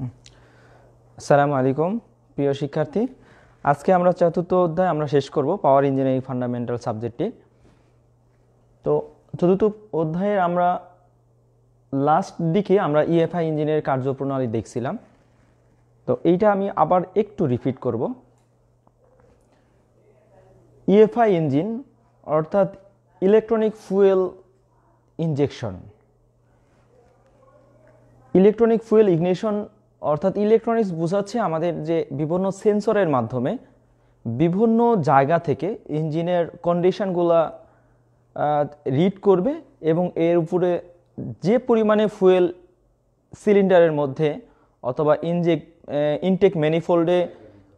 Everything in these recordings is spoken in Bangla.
আসসালামু আলাইকুম, প্রিয় শিক্ষার্থী। আজকে আমরা চতুর্থ অধ্যায় আমরা শেষ করব পাওয়ার ইঞ্জিনিয়ারিং ফান্ডামেন্টাল সাবজেক্টটি তো চতুর্থ অধ্যায়ের আমরা লাস্ট দিকে আমরা ইএফআই ইঞ্জিনের কার্যপ্রণালী দেখছিলাম। তো এইটা আমি আবার একটু রিপিট করব। ইএফআই ইঞ্জিন অর্থাৎ electronic fuel injection electronic fuel ignition অর্থাৎ ইলেকট্রনিক্স বোঝাচ্ছে আমাদের যে বিভিন্ন সেন্সরের মাধ্যমে বিভিন্ন জায়গা থেকে ইঞ্জিনের কন্ডিশনগুলা রিড করবে এবং এর উপরে যে পরিমাণে ফুয়েল সিলিন্ডারের মধ্যে অথবা ইনজেক ইনটেক ম্যানিফোল্ডে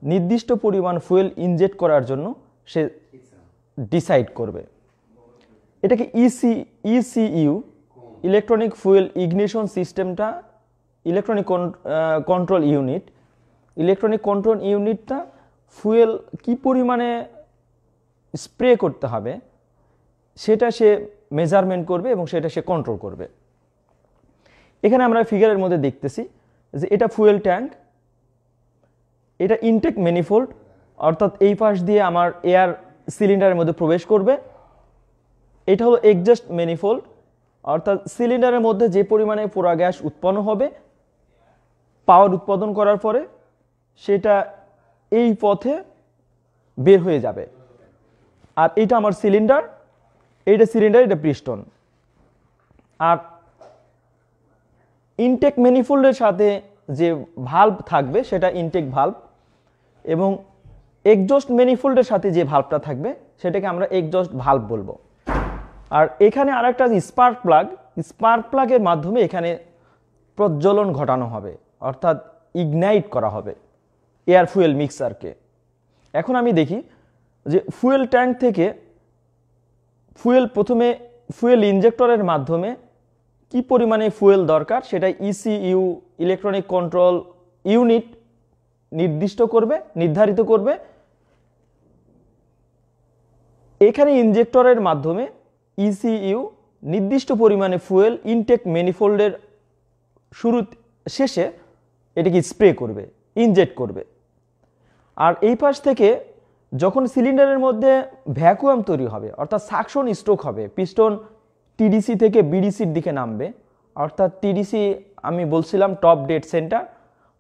নির্দিষ্ট পরিমাণ ফুয়েল ইনজেক্ট করার জন্য সে ডিসাইড করবে। এটাকে EC ECU electronic fuel ignition সিস্টেমটা electronic control unit electronic control ইউনিটটা ফুয়েল কি পরিমাণে স্প্রে করতে হবে, সেটা সে মেজারমেন্ট করবে এবং সেটা সে কন্ট্রোল করবে। এখানে আমরা ফিগারের মধ্যে দেখতেছি যে এটা ফুয়েল ট্যাঙ্ক এটা ইনটেক ম্যানিফোল্ড অর্থাৎ এই পাশ দিয়ে আমার এয়ার সিলিন্ডারের মধ্যে প্রবেশ করবে। এটা হলো এক্সজাস্ট ম্যানিফোল্ড অর্থাৎ সিলিন্ডারের মধ্যে যে পরিমাণে পোড়া গ্যাস উৎপন্ন হবে পাওয়ার উৎপাদন করার পরে সেটা এই পথে বের হয়ে যাবে। আর এটা আমার সিলিন্ডার, এইটা সিলিন্ডার এটা পিস্টন। আর ইনটেক ম্যানিফোল্ডের সাথে যে ভাল্ব থাকবে, সেটা ইনটেক ভাল্ব এবং এক্সজস্ট ম্যানিফোল্ডের সাথে যে ভাল্বটা থাকবে, সেটাকে আমরা এক্সজস্ট ভাল্ব বলব। আর এখানে আরেকটা স্পার্ক প্লাগ স্পার্ক প্লাগের মাধ্যমে এখানে প্রজ্বলন ঘটানো হবে। অর্থাৎ ইগনাইট করা হবে এয়ার ফুয়েল মিক্সারকে। এখন আমি দেখি যে ফুয়েল ট্যাঙ্ক থেকে ফুয়েল প্রথমে ফুয়েল ইনজেক্টরের মাধ্যমে কি পরিমাণে ফুয়েল দরকার সেটা ইসিইউ ইলেকট্রনিক কন্ট্রোল ইউনিট নির্দিষ্ট করবে, নির্ধারিত করবে। এখানে ইনজেক্টরের মাধ্যমে ইসিইউ নির্দিষ্ট পরিমাণে ফুয়েল ইনটেক ম্যানিফোল্ডের শুরু শেষে এটাকে স্প্রে করবে ইনজেক্ট করবে। আর এই পাশ থেকে যখন সিলিন্ডারের মধ্যে ভ্যাকুয়াম তৈরি হবে, অর্থাৎ সাকশন স্ট্রোক হবে পিস্টন টিডিসি থেকে বিডিসির দিকে নামবে, অর্থাৎ টিডিসি আমি বলছিলাম টপ ডেড সেন্টার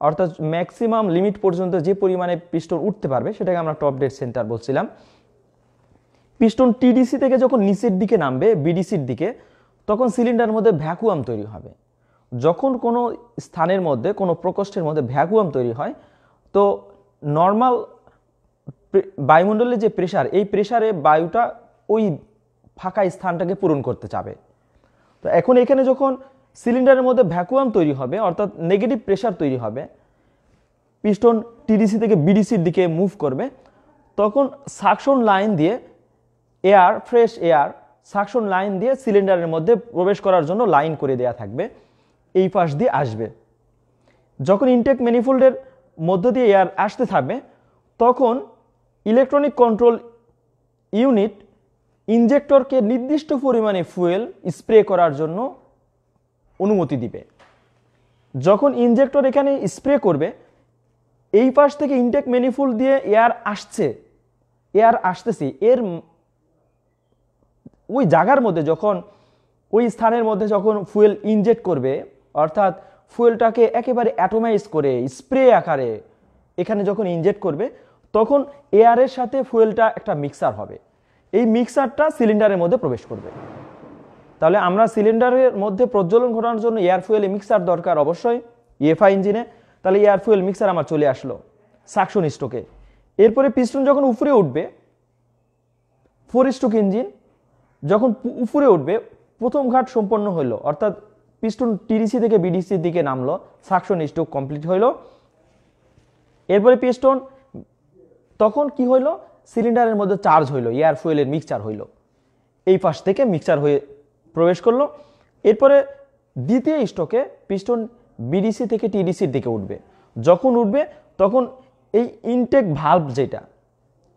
অর্থাৎ ম্যাক্সিমাম লিমিট পর্যন্ত যে পরিমাণে পিস্টন উঠতে পারবে, সেটাকে আমরা টপ ডেড সেন্টার বলছিলাম। পিস্টন টিডিসি থেকে যখন নিচের দিকে নামবে বিডিসির দিকে, তখন সিলিন্ডারের মধ্যে ভ্যাকুয়াম তৈরি হবে। যখন কোনো স্থানের মধ্যে, কোনো প্রকোষ্ঠের মধ্যে ভ্যাকুয়াম তৈরি হয়, তো নর্মাল বায়ুমণ্ডলের যে প্রেশার, এই প্রেশারে বায়ুটা ওই ফাঁকা স্থানটাকে পূরণ করতে চাবে। তো এখন এখানে যখন সিলিন্ডারের মধ্যে ভ্যাকুয়াম তৈরি হবে, অর্থাৎ নেগেটিভ প্রেশার তৈরি হবে, পিস্টন টিডিসি থেকে বিডিসির দিকে মুভ করবে, তখন সাকশন লাইন দিয়ে air, fresh air, suction line দিয়ে সিলিন্ডারের মধ্যে প্রবেশ করার জন্য লাইন করে দেয়া থাকবে। এই পাশ দিয়ে আসবে। যখন ইনটেক ম্যানিফোল্ডের মধ্য দিয়ে এয়ার আসতে থাকবে, তখন ইলেকট্রনিক কন্ট্রোল ইউনিট ইনজেক্টরকে নির্দিষ্ট পরিমাণে ফুয়েল স্প্রে করার জন্য অনুমতি দিবে। যখন ইনজেক্টর এখানে স্প্রে করবে, এই পাশ থেকে ইনটেক ম্যানিফোল্ড দিয়ে এয়ার আসছে এয়ার আসতেছে, এর ওই জায়গার মধ্যে যখন, ওই স্থানের মধ্যে যখন ফুয়েল ইনজেক্ট করবে অর্থাৎ ফুয়েলটাকে একেবারে অ্যাটোমাইজ করে স্প্রে আকারে এখানে যখন ইনজেক্ট করবে, তখন এয়ারের সাথে ফুয়েলটা একটা মিক্সার হবে। এই মিক্সারটা সিলিন্ডারের মধ্যে প্রবেশ করবে। তাহলে আমরা সিলিন্ডারের মধ্যে প্রজ্বলন ঘটানোর জন্য এয়ার ফুয়েল মিক্সার দরকার অবশ্যই, ইএফআই ইঞ্জিনে। তাহলে এয়ার ফুয়েল মিক্সার আমার চলে আসলো, সাকশন স্টোকে এরপরে পিস্টন যখন উপরে উঠবে, ফোর স্টোক ইঞ্জিন যখন উপরে উঠবে, প্রথম ঘাট সম্পন্ন হইল অর্থাৎ পিস্টন টিডিসি থেকে বিডিসির দিকে নামলো, সাকশন স্টোক কমপ্লিট হইল। এরপরে পিস্টন, তখন কি হইল? সিলিন্ডারের মধ্যে চার্জ হইল, এয়ার ফুয়েলের মিক্সচার হইল। এই পাশ থেকে মিক্সচার হয়ে প্রবেশ করল। এরপরে দ্বিতীয় স্টকে পিস্টন বিডিসি থেকে টিডিসির দিকে উঠবে। যখন উঠবে, তখন এই ইনটেক ভাল্ব যেটা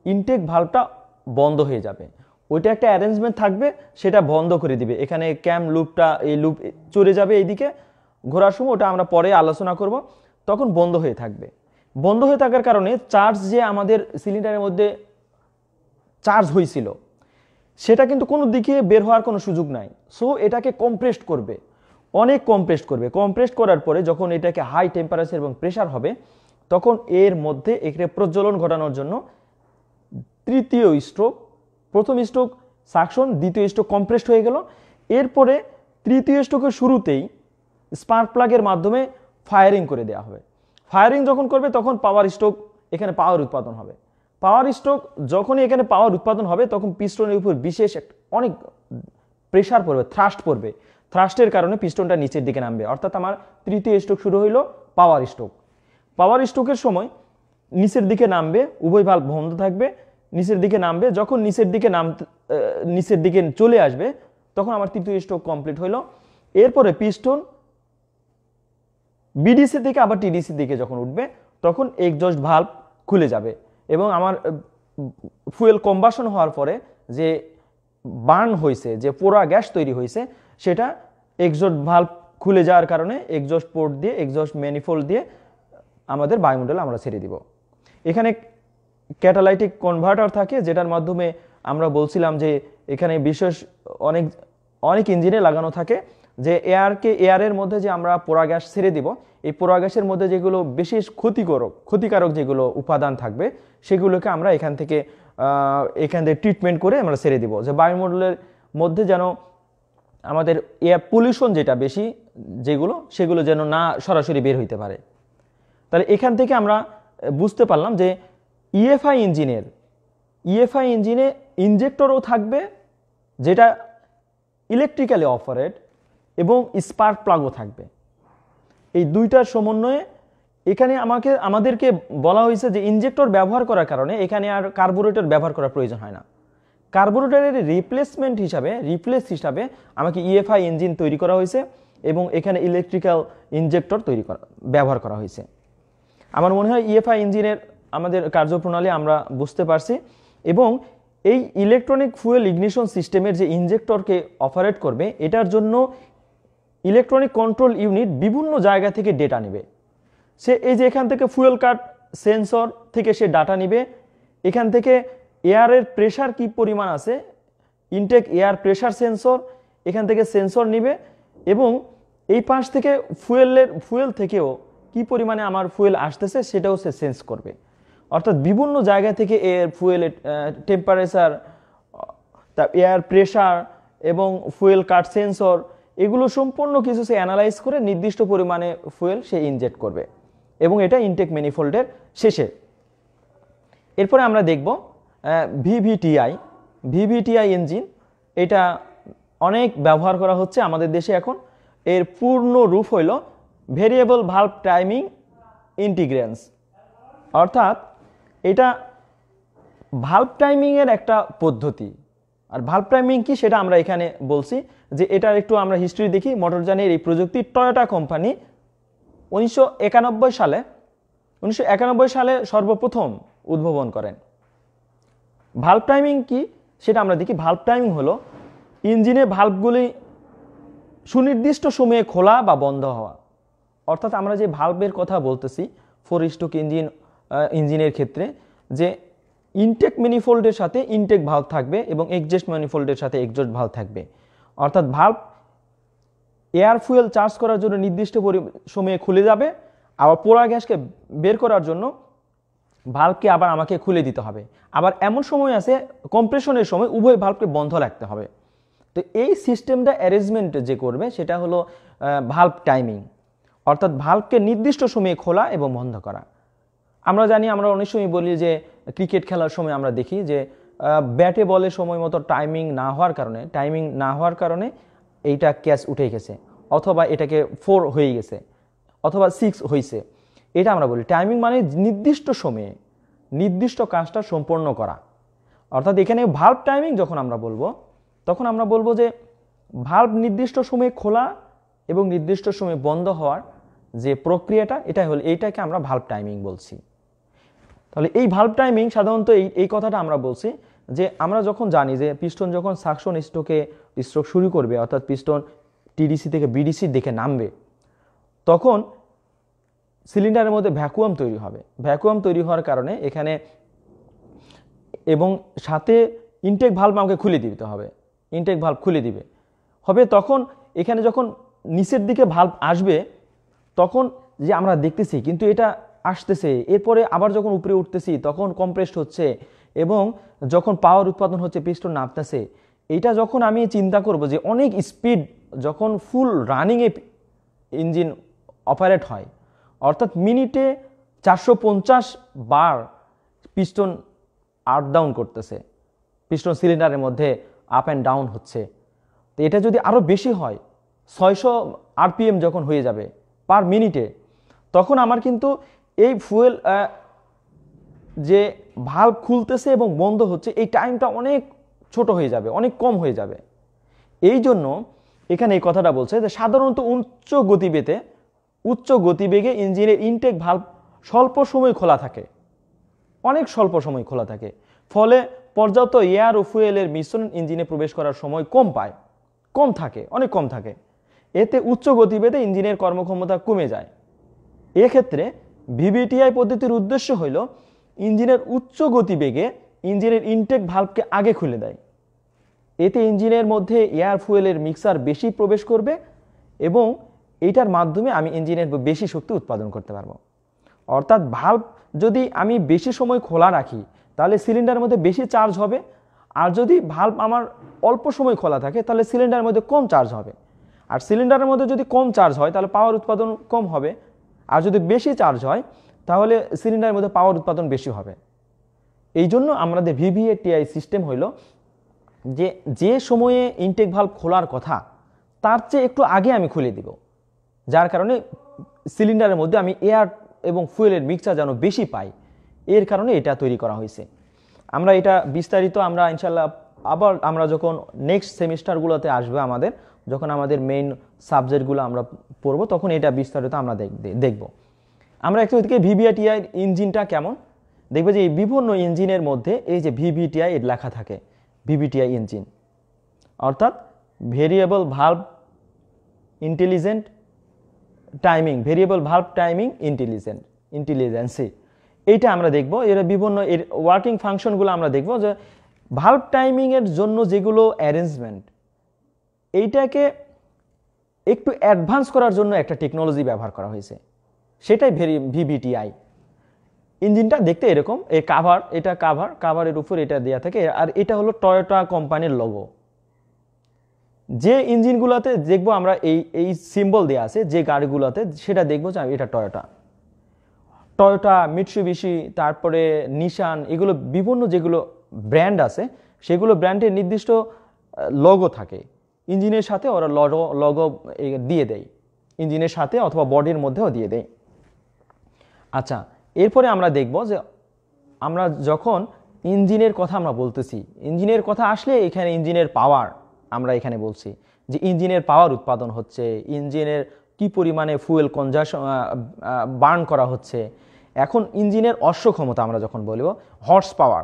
ইনটেক ভাল্বটা বন্ধ হয়ে যাবে। ওইটা একটা অ্যারেঞ্জমেন্ট থাকবে, সেটা বন্ধ করে দিবে। এখানে ক্যাম লুপটা এই লুপ চলে যাবে এইদিকে। ঘোরার সময় ওটা আমরা পরে আলোচনা করব। তখন বন্ধ হয়ে থাকবে। বন্ধ হয়ে থাকার কারণে চার্জ যে আমাদের সিলিন্ডারের মধ্যে চার্জ হয়েছিল, সেটা কিন্তু কোনো দিকে বের হওয়ার কোনো সুযোগ নাই। সো এটাকে কম্প্রেসড করবে। অনেক কম্প্রেসড করবে। কম্প্রেসড করার পরে যখন এটাকে হাই টেম্পারেচার এবং প্রেশার হবে, তখন এর মধ্যে এখানে প্রজ্বলন ঘটানোর জন্য তৃতীয় স্ট্রোক প্রথম স্ট্রোক সাকশন দ্বিতীয় স্ট্রোক কম্প্রেসড হয়ে গেল। এরপরে তৃতীয় স্ট্রোকের শুরুতেই স্পার্ক প্লাগের মাধ্যমে ফায়ারিং করে দেওয়া হবে। ফায়ারিং যখন করবে, তখন পাওয়ার স্ট্রোক এখানে পাওয়ার উৎপাদন হবে। পাওয়ার স্ট্রোক যখনই এখানে পাওয়ার উৎপাদন হবে, তখন পিস্টনের উপর বিশেষ অনেক প্রেশার পড়বে থ্রাস্ট পড়বে। থ্রাস্টের কারণে পিস্টনটা নিচের দিকে নামবে। অর্থাৎ আমার তৃতীয় স্ট্রোক শুরু হইল পাওয়ার স্ট্রোক পাওয়ার স্ট্রোকের সময় নিচের দিকে নামবে, উভয় ভালো বন্ধ থাকবে নিচের দিকে নামবে, যখন নিচের দিকে নাম নিচের দিকে চলে আসবে, তখন আমার তৃতীয় স্ট্রোক কমপ্লিট হইল। এরপরে পিস্টন বিডিসি থেকে আবার টিডিসি দিকে যখন উঠবে, তখন এক্সজস্ট ভাল্ব খুলে যাবে। এবং আমার ফুয়েল কম্বাসন হওয়ার পরে যে বার্ন হয়েছে যে পোড়া গ্যাস তৈরি হয়েছে সেটা এক্সজস্ট ভাল্ব খুলে যাওয়ার কারণে এক্সজস্ট পোর্ট দিয়ে এক্সজস্ট ম্যানিফোল্ড দিয়ে আমাদের বায়ুমণ্ডলে আমরা ছেড়ে দিব। এখানে ক্যাটালাইটিক কনভার্টার থাকে, যেটার মাধ্যমে আমরা বলছিলাম যে এখানে বিশেষ অনেক অনেক ইঞ্জিনে লাগানো থাকে, যে এয়ারকে, এয়ারের মধ্যে যে আমরা পোড়া গ্যাস ছেড়ে দিব, এই পোড়া গ্যাসের মধ্যে যেগুলো বিশেষ ক্ষতিকারক ক্ষতিকারক যেগুলো উপাদান থাকবে, সেগুলোকে আমরা এখান থেকে এখান থেকে ট্রিটমেন্ট করে আমরা ছেড়ে দিব। যে বায়ুমণ্ডলের মধ্যে যেন আমাদের এয়ার পলিউশন যেটা বেশি, যেগুলো, সেগুলো যেন না সরাসরি বের হইতে পারে। তাহলে এখান থেকে আমরা বুঝতে পারলাম যে ইএফআই ইঞ্জিনের ইএফআই ইঞ্জিনে ইঞ্জেক্টরও থাকবে, যেটা ইলেকট্রিক্যালি অপারেট এবং স্পার্ক প্লাগও থাকবে। এই দুইটার সমন্বয়ে এখানে আমাকে, আমাদেরকে বলা হয়েছে যে ইঞ্জেক্টর ব্যবহার করার কারণে এখানে আর কার্বোরেটর ব্যবহার করার প্রয়োজন হয় না। কার্বোরেটরের রিপ্লেসমেন্ট হিসাবে রিপ্লেস হিসাবে আমাকে ইএফআই ইঞ্জিন তৈরি করা হয়েছে এবং এখানে ইলেকট্রিক্যাল ইঞ্জেক্টর তৈরি করা, ব্যবহার করা হয়েছে। আমার মনে হয় ইএফআই ইঞ্জিনের আমাদের কার্যপ্রণালী আমরা বুঝতে পারছি এবং এই ইলেকট্রনিক ফুয়েল ইগনিশন সিস্টেমের যে ইঞ্জেক্টরকে অপারেট করবে, এটার জন্য ইলেকট্রনিক কন্ট্রোল ইউনিট বিভিন্ন জায়গা থেকে ডেটা নেবে। সে এই যে এখান থেকে ফুয়েল কার্ড সেন্সর থেকে সে ডাটা নিবে, এখান থেকে এয়ারের প্রেশার কি পরিমাণ আছে ইনটেক এয়ার প্রেশার সেন্সর এখান থেকে সেন্সর নিবে এবং এই পাশ থেকে ফুয়েলের ফুয়েল থেকেও কি পরিমাণে আমার ফুয়েল আসতেছে সেটাও সে সেন্স করবে। অর্থাৎ বিভিন্ন জায়গা থেকে এর ফুয়েলের টেম্পারেচার তা এয়ার প্রেশার এবং ফুয়েল কাট সেন্সর এগুলো সম্পূর্ণ কিছু সে অ্যানালাইজ করে নির্দিষ্ট পরিমাণে ফুয়েল সে ইনজেক্ট করবে এবং এটা ইনটেক ম্যানিফোল্ডের শেষে। এরপরে আমরা দেখব ভিভিটিআই ভিভিটিআই ইঞ্জিন এটা অনেক ব্যবহার করা হচ্ছে আমাদের দেশে এখন। এর পূর্ণ রূপ হইল ভেরিয়েবল ভাল্ব টাইমিং ইন্টিগ্রেন্স অর্থাৎ এটা ভাল্ব টাইমিংয়ের একটা পদ্ধতি। আর ভাল্ব টাইমিং কি সেটা আমরা এখানে বলছি যে এটার একটু আমরা হিস্ট্রি দেখি। মোটরযানের এই প্রযুক্তি টয়োটা কোম্পানি উনিশশো একানব্বই সালে, উনিশশো একানব্বই সালে সর্বপ্রথম উদ্ভাবন করেন। ভাল্ব টাইমিং কি সেটা আমরা দেখি। ভাল্ব টাইমিং হলো ইঞ্জিনে ভাল্বগুলি সুনির্দিষ্ট সময়ে খোলা বা বন্ধ হওয়া। অর্থাৎ আমরা যে ভাল্বের কথা বলতেছি ফোর স্টোক ইঞ্জিন ইঞ্জিনের ক্ষেত্রে যে ইনটেক ম্যানিফোল্ডের সাথে ইনটেক ভাল্ব থাকবে এবং এক্সজস্ট ম্যানিফোল্ডের সাথে এক্সজস্ট ভাল্ব থাকবে। অর্থাৎ ভাল্ব এয়ার ফুয়েল চার্জ করার জন্য নির্দিষ্ট সময়ে খুলে যাবে, আবার পোড়া গ্যাসকে বের করার জন্য ভাল্বকে আবার আমাকে খুলে দিতে হবে। আবার এমন সময় আছে কম্প্রেশনের সময় উভয় ভাল্বকে বন্ধ রাখতে হবে। তো এই সিস্টেমটা অ্যারেঞ্জমেন্ট যে করবে, সেটা হলো ভাল্ব টাইমিং অর্থাৎ ভাল্বকে নির্দিষ্ট সময়ে খোলা এবং বন্ধ করা। আমরা জানি, আমরা অনেক সময় বলি যে ক্রিকেট খেলার সময় আমরা দেখি যে ব্যাটে বলে সময় মতো টাইমিং না হওয়ার কারণে টাইমিং না হওয়ার কারণে এইটা ক্যাচ উঠে গেছে, অথবা এটাকে ফোর হয়ে গেছে, অথবা সিক্স হয়েছে এটা আমরা বলি। টাইমিং মানে নির্দিষ্ট সময়ে, নির্দিষ্ট কাজটা সম্পন্ন করা। অর্থাৎ এখানে ভাল্ব টাইমিং যখন আমরা বলব, তখন আমরা বলব যে ভাল্ব নির্দিষ্ট সময়ে খোলা এবং নির্দিষ্ট সময়ে বন্ধ হওয়ার যে প্রক্রিয়াটা, এটা হল এইটাকে আমরা ভাল্ব টাইমিং বলছি। তাহলে এই ভাল্ব টাইমিং সাধারণত এই এই কথাটা আমরা বলছি যে আমরা যখন জানি যে পিস্টন যখন সাকশন স্ট্রোকে স্ট্রোক শুরু করবে, অর্থাৎ পিস্টন টিডিসি থেকে বিডিসির দিকে নামবে, তখন সিলিন্ডারের মধ্যে ভ্যাকুয়াম তৈরি হবে। ভ্যাকুয়াম তৈরি হওয়ার কারণে এখানে এবং সাথে ইনটেক ভাল্ব আমাকে খুলে দিতে হবে। ইনটেক ভাল্ব খুলে দিবে। হবে তখন এখানে যখন নিচের দিকে ভাল্ব আসবে, তখন যে আমরা দেখতেছি, কিন্তু এটা আসতেছে। এরপরে আবার যখন উপরে উঠতেছি, তখন কম্প্রেসড হচ্ছে এবং যখন পাওয়ার উৎপাদন হচ্ছে পিস্টন নামতেছে। এটা যখন আমি চিন্তা করব যে অনেক স্পিড যখন ফুল রানিংয়ে ইঞ্জিন অপারেট হয়, অর্থাৎ মিনিটে চারশো পঞ্চাশ বার পিস্টন আপ ডাউন করতেছে। পিস্টন সিলিন্ডারের মধ্যে আপ অ্যান্ড ডাউন হচ্ছে। তো এটা যদি আরও বেশি হয়, ছয়শো আরপিএম যখন হয়ে যাবে পার মিনিটে তখন আমার কিন্তু এই ফুয়েল যে ভাল্ব খুলতেছে এবং বন্ধ হচ্ছে, এই টাইমটা অনেক ছোট হয়ে যাবে, অনেক কম হয়ে যাবে। এই জন্য এখানে এই কথাটা বলছে যে সাধারণত উচ্চ গতিবেগে উচ্চ গতিবেগে ইঞ্জিনের ইনটেক ভাল্ব স্বল্প সময় খোলা থাকে। অনেক স্বল্প সময় খোলা থাকে। ফলে পর্যাপ্ত এয়ার ও ফুয়েলের মিশ্রণ ইঞ্জিনে প্রবেশ করার সময় কম পায়। কম থাকে, অনেক কম থাকে। এতে উচ্চ গতিবেদে ইঞ্জিনের কর্মক্ষমতা কমে যায়। এক্ষেত্রে ভিভিটিআই পদ্ধতির উদ্দেশ্য হইল ইঞ্জিনের উচ্চ গতিবেগে ইঞ্জিনের ইনটেক ভাল্বকে আগে খুলে দেয়। এতে ইঞ্জিনের মধ্যে এয়ার ফুয়েলের মিক্সার বেশি প্রবেশ করবে এবং এটার মাধ্যমে আমি ইঞ্জিনের বেশি শক্তি উৎপাদন করতে পারব। অর্থাৎ ভাল্ব যদি আমি বেশি সময় খোলা রাখি, তাহলে সিলিন্ডারের মধ্যে বেশি চার্জ হবে। আর যদি ভাল্ব আমার অল্প সময় খোলা থাকে, তাহলে সিলিন্ডারের মধ্যে কম চার্জ হবে। আর সিলিন্ডারের মধ্যে যদি কম চার্জ হয়, তাহলে পাওয়ার উৎপাদন কম হবে। আর যদি বেশি চার্জ হয়, তাহলে সিলিন্ডারের মধ্যে পাওয়ার উৎপাদন বেশি হবে। এই জন্য আমাদের ভিভিএ টিআই সিস্টেম হইল যে যে সময়ে ইনটেক ভাল্ব খোলার কথা, তার চেয়ে একটু আগে আমি খুলে দিব। যার কারণে সিলিন্ডারের মধ্যে আমি এয়ার এবং ফুয়েলের মিক্সচার যেন বেশি পাই, এর কারণে এটা তৈরি করা হয়েছে। আমরা এটা বিস্তারিত আমরা ইনশাল্লাহ আবার আমরা যখন নেক্সট সেমিস্টারগুলোতে আসবে আমাদের যখন আমাদের মেইন সাবজেক্টগুলো আমরা পড়ব, তখন এটা বিস্তারিত আমরা দেখব। আমরা একটু ওইদিকে ভিভিআইটিআই ইঞ্জিনটা কেমন? দেখবে যে এই বিভিন্ন ইঞ্জিনের মধ্যে এই যে ভিভিটিআই লেখা থাকে ভিভিটিআই ইঞ্জিন অর্থাৎ variable valve intelligent timing variable valve timing intelligent intelligence এইটা আমরা দেখব, এর বিভিন্ন এর ওয়ার্কিং ফাংশনগুলো আমরা দেখব যে ভাল্ব টাইমিংয়ের জন্য যেগুলো অ্যারেঞ্জমেন্ট এইটাকে একটু অ্যাডভান্স করার জন্য একটা টেকনোলজি ব্যবহার করা হয়েছে। সেটাই ভেরি ভিভিটিআই ইঞ্জিনটা দেখতে এরকম এই কাভার এটা কাভার কাভারের উপর এটা দেওয়া থাকে, আর এটা হলো টয়োটা কোম্পানির লোগো যে ইঞ্জিনগুলোতে দেখব আমরা এই এই সিম্বল দেওয়া আছে, যে গাড়িগুলোতে, সেটা দেখব যে এটা টয়োটা টয়োটা মিটসুবিশি তারপরে নিশান এগুলো বিভিন্ন যেগুলো ব্র্যান্ড আছে, সেগুলো ব্র্যান্ডের নির্দিষ্ট লগো থাকে। ইঞ্জিনের সাথে ওরা লগো লগো দিয়ে দেয়। ইঞ্জিনের সাথে অথবা বডির মধ্যেও দিয়ে দেয়। আচ্ছা এরপরে আমরা দেখব যে আমরা যখন ইঞ্জিনের কথা আমরা বলতেছি, ইঞ্জিনের কথা আসলে এখানে ইঞ্জিনের পাওয়ার আমরা এখানে বলছি, যে ইঞ্জিনের পাওয়ার উৎপাদন হচ্ছে, ইঞ্জিনের কি পরিমাণে ফুয়েল কনজাশন বার্ন করা হচ্ছে। এখন ইঞ্জিনের অশ্ব ক্ষমতা আমরা যখন বলব, হর্স পাওয়ার।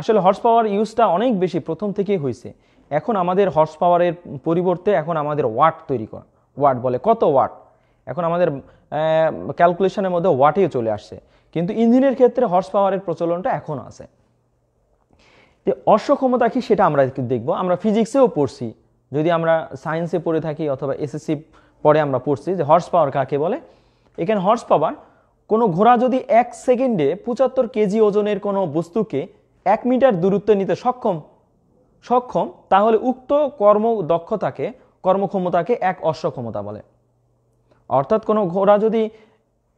আসলে হর্স পাওয়ার ইউজটা অনেক বেশি প্রথম থেকেই হয়েছে এখন আমাদের হর্স পাওয়ারের পরিবর্তে এখন আমাদের ওয়াট তৈরি করা ওয়াট বলে। কত ওয়াট এখন আমাদের ক্যালকুলেশনের মধ্যে ওয়াটেও চলে আসছে। কিন্তু ইঞ্জিনের ক্ষেত্রে হর্স পাওয়ারের প্রচলনটা এখনও আছে। অশ্ব ক্ষমতা কি সেটা আমরা দেখব। আমরা ফিজিক্সেও পড়ছি। যদি আমরা সায়েন্সে পড়ে থাকি অথবা এসএসসি পরে আমরা পড়ছি যে হর্স পাওয়ার কাকে বলে? এখানে হর্স পাওয়ার কোনো ঘোড়া যদি এক সেকেন্ডে পঁচাত্তর কেজি ওজনের কোনো বস্তুকে এক মিটার দূরত্ব নিতে সক্ষম সক্ষম, তাহলে উক্ত কর্ম দক্ষতাকে, কর্মক্ষমতাকে এক অশ্ব বলে। অর্থাৎ কোনো ঘোড়া যদি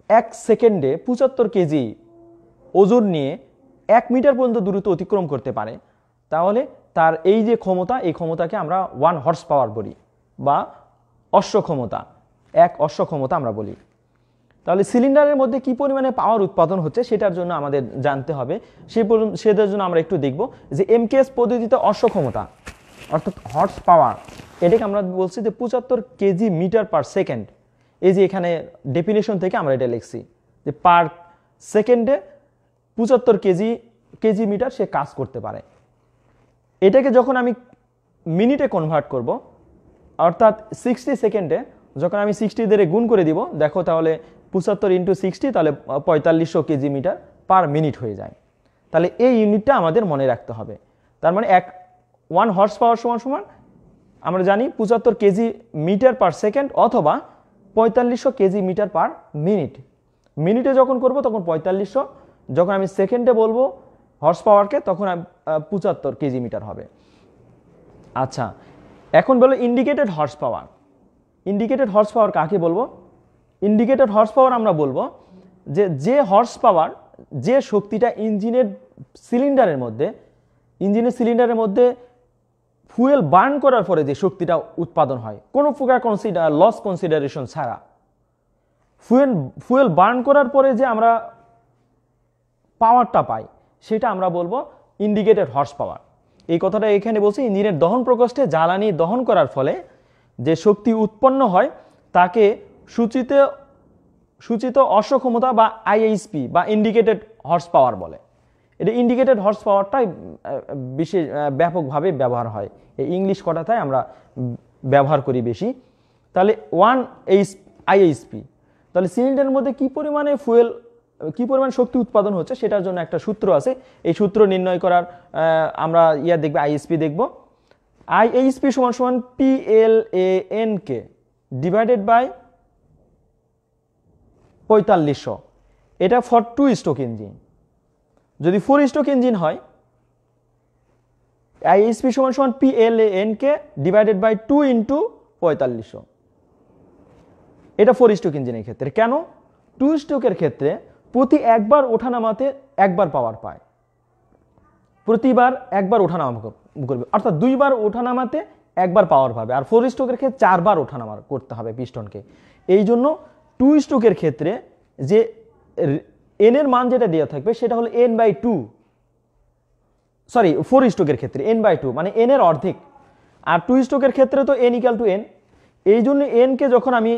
এক সেকেন্ডে পঁচাত্তর কেজি ওজন নিয়ে এক মিটার পর্যন্ত দূরত্ব অতিক্রম করতে পারে, তাহলে তার এই যে ক্ষমতা, এই ক্ষমতাকে আমরা ওয়ান হর্স পাওয়ার বলি, বা অশ্ব এক অশ্ব ক্ষমতা আমরা বলি। তাহলে সিলিন্ডারের মধ্যে কি পরিমাণে পাওয়ার উৎপাদন হচ্ছে সেটার জন্য আমাদের জানতে হবে। সেই সেটার জন্য আমরা একটু দেখব যে এমকেএস পদ্ধতিতে অশ্ব ক্ষমতা অর্থাৎ হর্স পাওয়ার এটাকে আমরা বলছি যে পঁচাত্তর কেজি মিটার পার সেকেন্ড এই যে এখানে ডেফিনেশন থেকে আমরা এটা লিখছি যে পার সেকেন্ডে পঁচাত্তর কেজি কেজি মিটার সে কাজ করতে পারে। এটাকে যখন আমি মিনিটে কনভার্ট করব, অর্থাৎ সিক্সটি সেকেন্ডে যখন আমি সিক্সটি ধরে গুণ করে দিব, দেখো তাহলে পঁচাত্তর ইন্টু সিক্সটি তাহলে পঁয়তাল্লিশশো কেজি মিটার পার মিনিট হয়ে যায়। তাহলে এই ইউনিটটা আমাদের মনে রাখতে হবে। তার মানে এক ওয়ান হর্স পাওয়ার সমান সমান, আমরা জানি পঁচাত্তর কেজি মিটার পার সেকেন্ড অথবা পঁয়তাল্লিশশো কেজি মিটার পার মিনিট মিনিটে যখন করব তখন পঁয়তাল্লিশশো, যখন আমি সেকেন্ডে বলব হর্স পাওয়ারকে তখন পঁচাত্তর কেজি মিটার হবে। আচ্ছা এখন বলো indicated horsepower indicated horsepower কাকে বলব? ইন্ডিকেটেড হর্স পাওয়ার আমরা বলব যে যে হর্স পাওয়ার যে শক্তিটা ইঞ্জিনের সিলিন্ডারের মধ্যে, ইঞ্জিনের সিলিন্ডারের মধ্যে ফুয়েল বার্ন করার পরে যে শক্তিটা উৎপাদন হয়, কোনো প্রকার কনসিডার লস কনসিডারেশন ছাড়া। ফুয়েল ফুয়েল বার্ন করার পরে যে আমরা পাওয়ারটা পাই, সেটা আমরা বলব ইন্ডিকেটেড হর্স পাওয়ার এই কথাটা এখানে বলছি, ইঞ্জিনের দহন প্রকোষ্ঠে জ্বালানি দহন করার ফলে যে শক্তি উৎপন্ন হয়, তাকে সূচিত সূচিত অসক্ষমতা বা আইএইচপি বা ইন্ডিকেটেড হর্স পাওয়ার বলে। এটা ইন্ডিকেটেড হর্স পাওয়ারটাই বিশেষ ব্যাপকভাবে ব্যবহার হয়। এই ইংলিশ কথাটাই আমরা ব্যবহার করি বেশি। তাহলে ওয়ান এইচ আইএইচপি তাহলে সিলিন্ডারের মধ্যে কি পরিমাণে ফুয়েল কি পরিমাণ শক্তি উৎপাদন হচ্ছে সেটার জন্য একটা সূত্র আছে। এই সূত্র নির্ণয় করার আমরা ইয়া দেখবে আইএসপি দেখব। আইএইচপি সমান সমান P A N K divided by পঁয়তাল্লিশশো। এটা ফর টু স্ট্রোক ইঞ্জিন যদি ফোর স্ট্রোক ইঞ্জিন হয় আইএসপি সমান সমান P L A N K divided by two into পঁয়তাল্লিশশো। এটা ফোর স্ট্রোক ইঞ্জিনের ক্ষেত্রে। কেন? টু স্ট্রোকের ক্ষেত্রে প্রতি একবার ওঠানামাতে একবার পাওয়ার পায়। প্রতিবার একবার ওঠানামা কর- করবে অর্থাৎ দুইবার ওঠানামাতে একবার পাওয়ার পাবে। আর ফোর স্ট্রোকের ক্ষেত্রে চারবার ওঠানামা করতে হবে পিস্টনকে এই জন্য টু স্ট্রোকের ক্ষেত্রে যে এন এর মান যেটা দেওয়া থাকবে, সেটা হলো N by two sorry four স্ট্রোকের ক্ষেত্রে এন বাই টু মানে এন এর অর্ধেক। আর টু স্ট্রোকের ক্ষেত্রে তো এন ইকাল টু এন এই জন্য এনকে যখন আমি,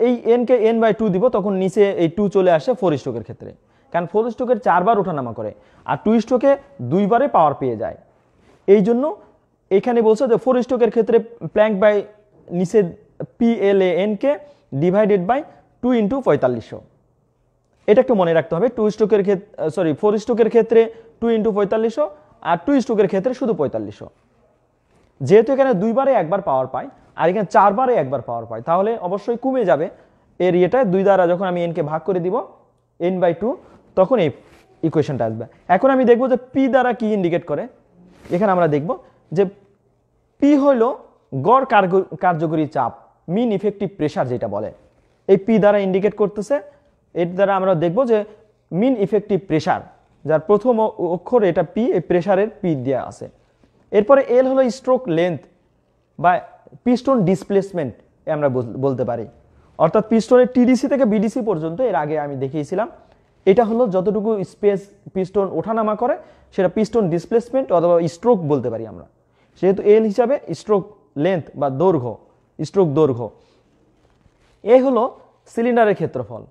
এই এনকে এন বাই টু দিব, তখন নিচে এই টু চলে আসে ফোর স্ট্রোকের ক্ষেত্রে। কারণ ফোর স্ট্রোকের চারবার ওঠানামা করে, আর টু স্ট্রোকে দুইবারে পাওয়ার পেয়ে যায়। এই জন্য এখানে বলছে যে ফোর স্ট্রোকের ক্ষেত্রে প্ল্যাঙ্ক বাই নিচে P L A N K divided by two into পঁয়তাল্লিশশো এটা একটু মনে রাখতে হবে টু স্ট্রোকের ক্ষেত্রে সরি ফোর স্ট্রোকের ক্ষেত্রে টু ইন্টু পঁয়তাল্লিশশো আর টু স্ট্রোকের ক্ষেত্রে শুধু পঁয়তাল্লিশশো যেহেতু এখানে দুইবারে একবার পাওয়ার পাই আর এখানে চারবারে একবার পাওয়ার পাই তাহলে অবশ্যই কমে যাবে। এর ইয়েটা দুই দ্বারা যখন আমি এনকে ভাগ করে দিব এন বাই টু তখন এই ইকুয়েশনটা আসবে। এখন আমি দেখব যে পি দ্বারা কি ইন্ডিকেট করে। এখানে আমরা দেখব যে পি হইল গড় কার্যকরী চাপ মিন ইফেক্টিভ প্রেশার যেটা বলে। এই পি দ্বারা ইন্ডিকেট করতেছে। এর দ্বারা আমরা দেখব যে মিন ইফেক্টিভ প্রেশার যার প্রথম অক্ষর এটা পি এই প্রেশারের পি দেওয়া আছে। এরপরে এল হলো স্ট্রোক লেন্থ বা পিস্টন ডিসপ্লেসমেন্ট আমরা বল- বলতে পারি। অর্থাৎ পিস্টনের টিডিসি থেকে বিডিসি পর্যন্ত, এর আগে আমি দেখিয়েছিলাম। এটা হলো যতটুকু স্পেস পিস্টন ওঠানামা করে, সেটা পিস্টন ডিসপ্লেসমেন্ট অথবা স্ট্রোক বলতে পারি আমরা। সেহেতু এল হিসাবে স্ট্রোক লেন্থ বা দৈর্ঘ্য স্ট্রোক দৈর্ঘ্য। এ হলো সিলিন্ডারের ক্ষেত্রফল।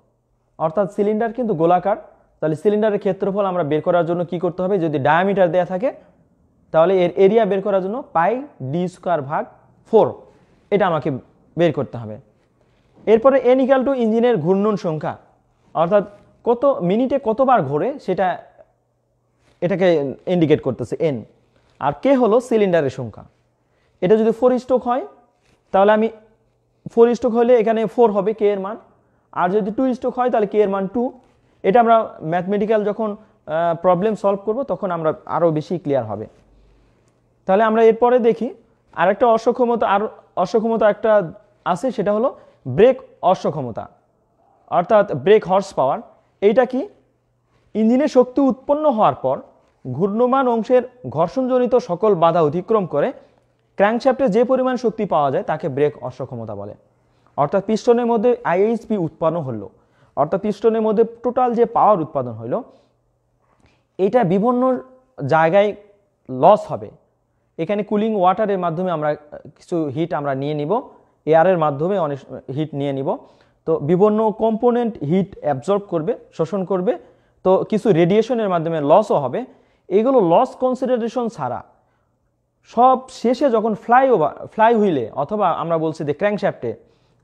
অর্থাৎ সিলিন্ডার কিন্তু গোলাকার। তাহলে সিলিন্ডারের ক্ষেত্রফল আমরা বের করার জন্য কি করতে হবে? যদি ডায়ামিটার দেয়া থাকে, তাহলে এর এরিয়া বের করার জন্য পাই ডি স্কোয়ার ভাগ ফোর এটা আমাকে বের করতে হবে। এরপরে এন ইকাল টু ইঞ্জিনের ঘূর্ণন সংখ্যা। অর্থাৎ কত, মিনিটে কতবার ঘোরে সেটা এটাকে ইন্ডিকেট করতেছে এন আর কে হলো সিলিন্ডারের সংখ্যা। এটা যদি ফোর স্ট্রোক হয়, তাহলে আমি ফোর স্ট্রোক হলে এখানে ফোর হবে, কে এর মান। আর যদি টু স্ট্রোক হয়, তাহলে কে এর মান টু। এটা আমরা ম্যাথমেটিক্যাল যখন প্রবলেম সলভ করব, তখন আমরা আরও বেশি ক্লিয়ার হবে। তাহলে আমরা এরপরে দেখি, আরেকটা অসক্ষমতা, আর অসক্ষমতা একটা আছে, সেটা হলো ব্রেক অসক্ষমতা, অর্থাৎ ব্রেক হর্স পাওয়ার এইটা কি? ইঞ্জিনে শক্তি উৎপন্ন হওয়ার পর ঘূর্ণমান অংশের ঘর্ষণজনিত সকল বাধা অতিক্রম করে ক্র্যাঙ্কশ্যাফটে যে পরিমাণ শক্তি পাওয়া যায় তাকে ব্রেক অসক্ষমতা বলে। অর্থাৎ পিস্টনের মধ্যে আইএইচপি উৎপন্ন হলো। অর্থাৎ পিস্টনের মধ্যে টোটাল যে পাওয়ার উৎপাদন হলো, এটা বিভিন্ন জায়গায় লস হবে। এখানে কুলিং ওয়াটারের মাধ্যমে আমরা কিছু হিট আমরা নিয়ে নিব, এয়ারের মাধ্যমে অনেক হিট নিয়ে নিব। তো বিভিন্ন কম্পোনেন্ট হিট অ্যাবজর্ব করবে, শোষণ করবে। তো কিছু রেডিয়েশনের মাধ্যমে লসও হবে। এগুলো লস কনসিডারেশন ছাড়া সব শেষে যখন ফ্লাই ওভার ফ্লাই হুইলে অথবা আমরা বলছি যে ক্র্যাঙ্কশ্যাফটে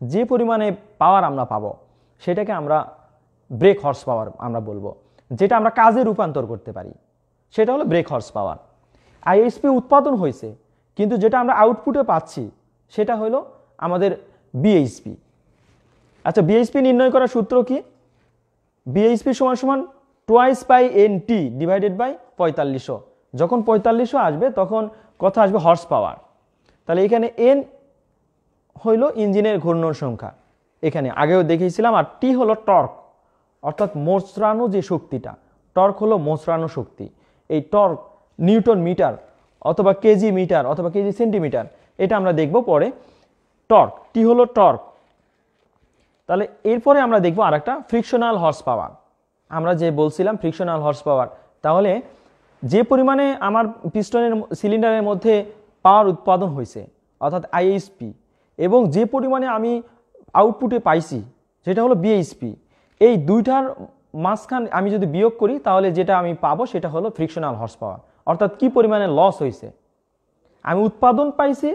যে পরিমাণে পাওয়ার আমরা পাবো, সেটাকে আমরা ব্রেক হর্স পাওয়ার আমরা বলব, যেটা আমরা কাজে রূপান্তর করতে পারি। সেটা হলো ব্রেক হর্স পাওয়ার আইএসপি উৎপাদন হয়েছে, কিন্তু যেটা আমরা আউটপুটে পাচ্ছি, সেটা হলো আমাদের বিএইচপি আচ্ছা বিএইচপি নির্ণয় করার সূত্র কি? বিএইচপি সমান সমান twice by N T divided by পঁয়তাল্লিশশো। যখন পঁয়তাল্লিশশো আসবে, তখন কথা আসবে হর্স পাওয়ার তাহলে এখানে এন হইল ইঞ্জিনের ঘূর্ণন সংখ্যা। এখানে আগেও দেখিয়েছিলাম আর টি হলো টর্ক অর্থাৎ মোচড়ানো যে শক্তিটা। টর্ক হলো মোচড়ানো শক্তি। এই টর্ক নিউটন মিটার অথবা কেজি মিটার অথবা কেজি সেন্টিমিটার, এটা আমরা দেখব পরে। টর্ক টি হলো টর্ক তাহলে এরপরে আমরা দেখব আরেকটা ফ্রিকশনাল হর্স পাওয়ার আমরা যে বলছিলাম ফ্রিকশনাল হর্স পাওয়ার তাহলে যে পরিমাণে আমার পিস্টনের সিলিন্ডারের মধ্যে পাওয়ার উৎপাদন হয়েছে, অর্থাৎ আইএসপি এবং যে পরিমাণে আমি আউটপুটে পাইছি, সেটা হলো বিএইচপি এই দুইটার মাঝখান আমি যদি বিয়োগ করি, তাহলে যেটা আমি পাবো সেটা হলো ফ্রিকশনাল হর্স পাওয়ার অর্থাৎ কি পরিমাণে লস হয়েছে। আমি উৎপাদন পাইছি,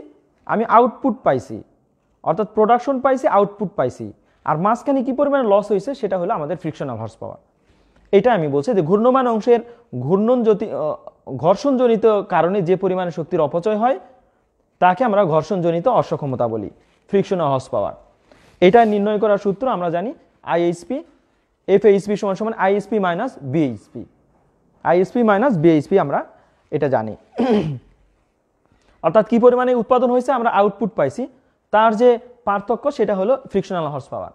আমি আউটপুট পাইছি, অর্থাৎ প্রোডাকশন পাইছি আউটপুট পাইছি, আর মাঝখানে কি পরিমাণে লস হয়েছে, সেটা হলো আমাদের ফ্রিকশনাল হর্স পাওয়ার এটা আমি বলছি যে ঘূর্ণমান অংশের ঘূর্ণন ঘর্ষণজনিত কারণে যে পরিমাণে শক্তির অপচয় হয়, তাকে আমরা ঘর্ষণজনিত অসক্ষমতা বলি ফ্রিকশনাল হর্স পাওয়ার এটা নির্ণয় করার সূত্র আমরা জানি আইএইচপি এফএইচপি সমান সমান ISP minus BHP ISP minus BHP আমরা এটা জানি। অর্থাৎ কি পরিমাণে উৎপাদন হয়েছে আমরা আউটপুট পাইছি, তার যে পার্থক্য সেটা হলো ফ্রিকশনাল হর্স পাওয়ার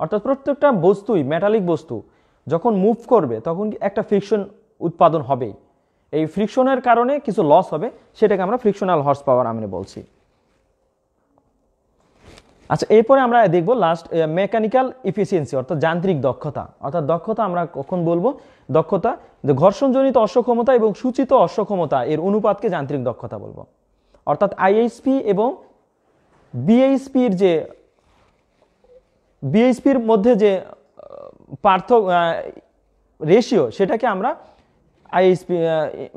অর্থাৎ প্রত্যেকটা বস্তুই মেটালিক বস্তু যখন মুভ করবে, তখন একটা ফ্রিকশন উৎপাদন হবেই। এই ফ্রিকশনের কারণে কিছু লস হবে, সেটাকে আমরা ফ্রিকশনাল হর্স পাওয়ার আমি বলছি। আচ্ছা এরপরে আমরা দেখব লাস্ট মেকানিক্যাল ইফিসিয়েন্সি অর্থাৎ যান্ত্রিক দক্ষতা। অর্থাৎ দক্ষতা আমরা কখন বলব? দক্ষতা, যে ঘর্ষণজনিত অসক্ষমতা এবং সূচিত অসক্ষমতা এর অনুপাতকে যান্ত্রিক দক্ষতা বলব। অর্থাৎ আইএইচপি এবং বিএইচপির যে বিএইচপির মধ্যে যে পার্থক্য রেশিও সেটাকে আমরা আইএসপি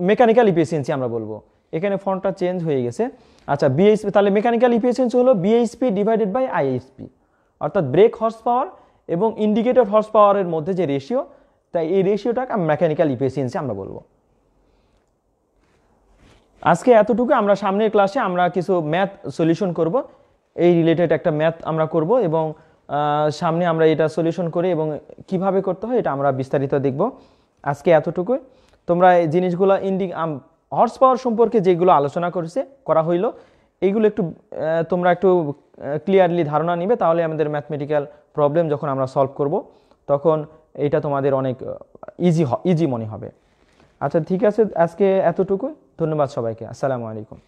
মেকানিক্যাল ইফিসিয়েন্সি আমরা বলব। এখানে ফন্টটা চেঞ্জ হয়ে গেছে। আচ্ছা বিএইচপি তাহলে মেকানিক্যাল ইফিসিয়েন্সি হলো বিএইচপি ডিভাইডেড বাই আইএসপি অর্থাৎ ব্রেক হর্স পাওয়ার এবং ইন্ডিকেটর হর্স পাওয়ারের মধ্যে যে রেশিও তাই এই রেশিওটাকে মেকানিক্যাল ইফিসিয়েন্সি আমরা বলব। আজকে এতটুকু, আমরা সামনের ক্লাসে আমরা কিছু ম্যাথ সলিউশন করব। এই রিলেটেড একটা ম্যাথ আমরা করব এবং সামনে আমরা এটা সলিউশন করে এবং কীভাবে করতে হয় এটা আমরা বিস্তারিত দেখব। আজকে এতটুকুই। তোমরা এই জিনিসগুলো ইন্ডি হর্স পাওয়ার সম্পর্কে যেগুলো আলোচনা করেছে, করা হইল, এইগুলো একটু তোমরা একটু ক্লিয়ারলি ধারণা নিবে, তাহলে আমাদের ম্যাথমেটিক্যাল প্রবলেম যখন আমরা সলভ করব, তখন এটা তোমাদের অনেক ইজি ইজি মনে হবে। আচ্ছা ঠিক আছে, আজকে এতটুকুই। ধন্যবাদ সবাইকে। আসসালামু আলাইকুম।